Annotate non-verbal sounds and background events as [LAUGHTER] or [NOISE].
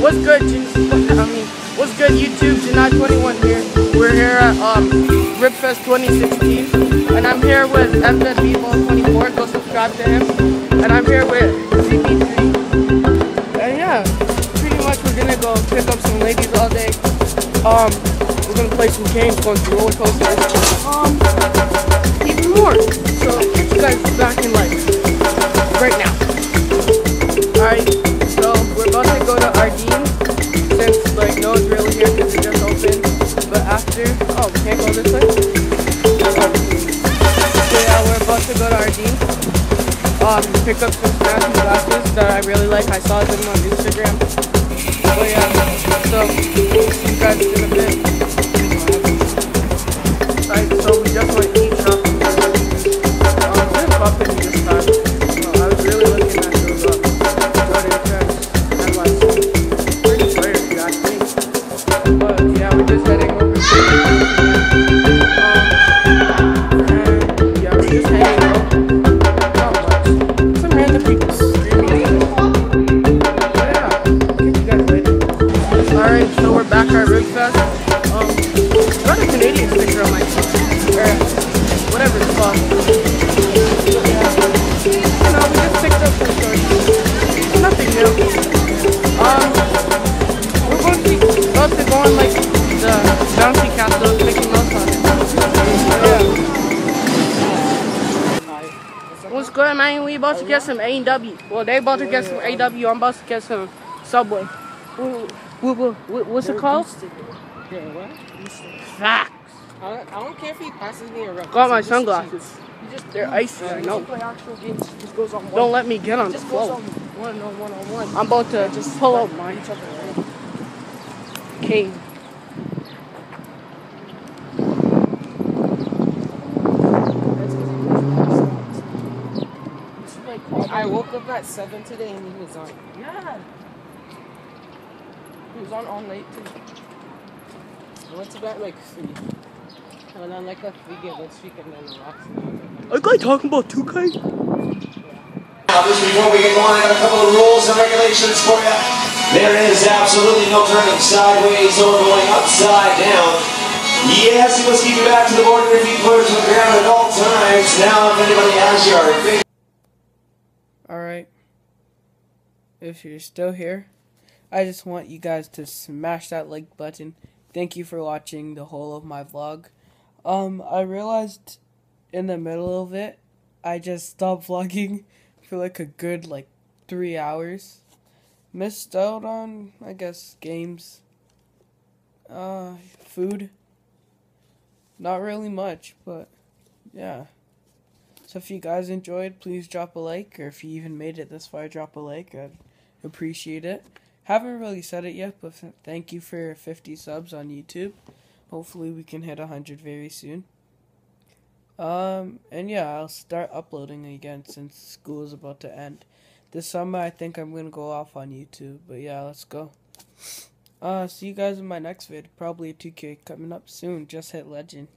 what's good? [LAUGHS] I mean, what's good? YouTube, Jahni21 here. We're here at um, Ribfest 2016, and I'm here with MZB24. Go subscribe to him. And I'm here with CP3. And yeah, pretty much we're gonna go pick up some ladies all day. Um, we're gonna play some games, go on roller coasters. Um, even more. So catch you guys back in like right now. Alright, But oh, we can't go this way? So yeah, we're about to go to Ardene. Um, pick up some snazzy glasses that I really like. I saw them on Instagram. But yeah, so you guys in a bit. Alright, so we're back at Ribfest. Um, What's good, man? We about to get some A and W. Well, they about to get some AW. I'm about to get some Subway. What, what, what, what's it called? Yeah, what? Facts. I don't, I don't care if he passes me a around. Got my sunglasses. Just They're icy. I know. play actual games. Just goes on one. Don't let me get on It the floor. on one on one on one. I'm about to just pull out mine. Each other, right? King. That's 'cause he was like, I woke up at seven today and he was on. Yeah. He was on all night too. I went to bed like three. And then like a three game this week and then the last night. Are you guys talking about 2K? Now, just before we get going, I got a couple of rules and regulations for you. There is absolutely no turning sideways or going upside down. Yes, you must keep your back to the board and your feet first to the ground at all times. Now, if anybody has your finger Alright. If you're still here, I just want you guys to smash that like button. Thank you for watching the whole of my vlog. Um, I realized in the middle of it, I just stopped [LAUGHS] vlogging for like a good like three hours. Missed out on, I guess, games. Uh, food. Not really much, but yeah. So if you guys enjoyed, please drop a like, or if you even made it this far, drop a like. I'd appreciate it. Haven't really said it yet, but thank you for 50 subs on YouTube. Hopefully we can hit 100 very soon. Um, and yeah, I'll start uploading again since school is about to end. This summer I think I'm gonna go off on YouTube, but yeah, let's go. Uh, see you guys in my next vid. Probably a 2K coming up soon. Just hit legend.